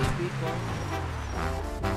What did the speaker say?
these people.